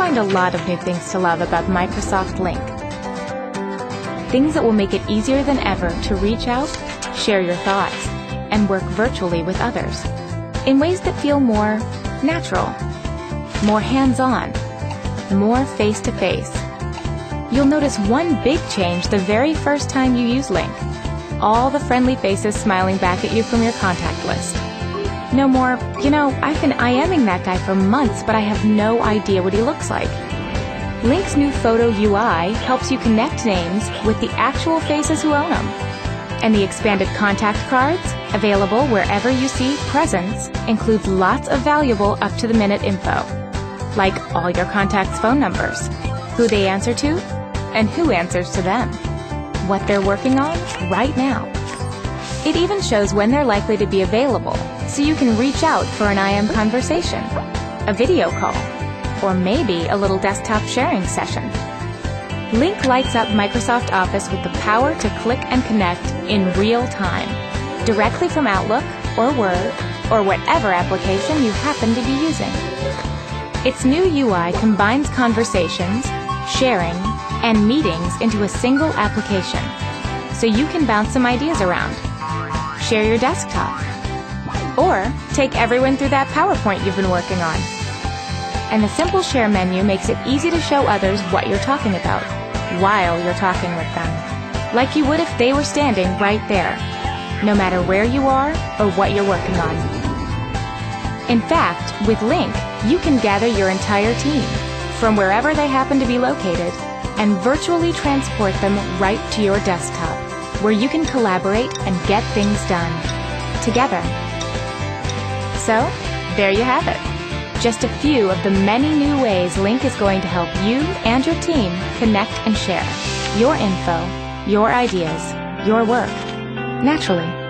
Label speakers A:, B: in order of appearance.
A: a lot of new things to love about Microsoft Lync. Things that will make it easier than ever to reach out, share your thoughts, and work virtually with others in ways that feel more natural, more hands-on, more face-to-face. You'll notice one big change the very first time you use Lync. All the friendly faces smiling back at you from your contact list. No more, you know, I've been IMing that guy for months, but I have no idea what he looks like. Lync's new photo UI helps you connect names with the actual faces who own them. And the expanded contact cards, available wherever you see presence, includes lots of valuable up-to-the-minute info, like all your contacts' phone numbers, who they answer to, and who answers to them, what they're working on right now. It even shows when they're likely to be available, so you can reach out for an IM conversation, a video call, or maybe a little desktop sharing session. Lync lights up Microsoft Office with the power to click and connect in real time, directly from Outlook or Word or whatever application you happen to be using. Its new UI combines conversations, sharing, and meetings into a single application, so you can bounce some ideas around. Share your desktop. Or take everyone through that PowerPoint you've been working on. And the simple share menu makes it easy to show others what you're talking about while you're talking with them, like you would if they were standing right there, no matter where you are or what you're working on. In fact, with Lync, you can gather your entire team from wherever they happen to be located and virtually transport them right to your desktop, where you can collaborate and get things done together. So, there you have it. Just a few of the many new ways Lync is going to help you and your team connect and share your info, your ideas, your work, naturally.